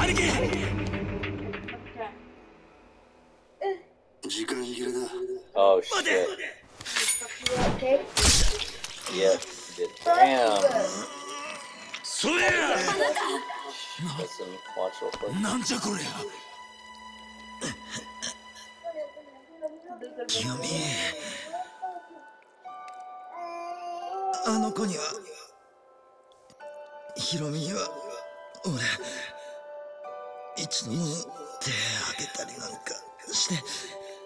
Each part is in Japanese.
兄貴時間切れだ Oh shit. Okay. Yes, he did. Damn. そうや Listen, watch real quick. なんじゃこりゃ清美あの子にはヒロミには俺一度も手あげたりなんかして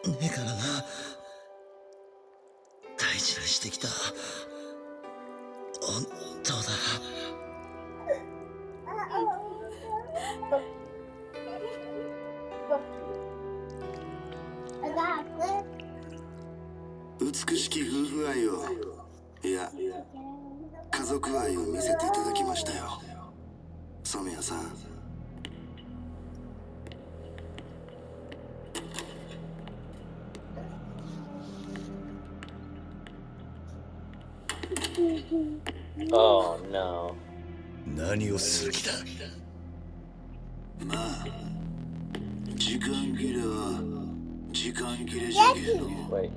ねえからな大事にしてきた。本当だ。美しき夫婦愛をいや家族愛を見せていただきましたよ。染谷さん。Oh no. 何をする気だまあ時間切れは時間切れじゃけど Wait, wait.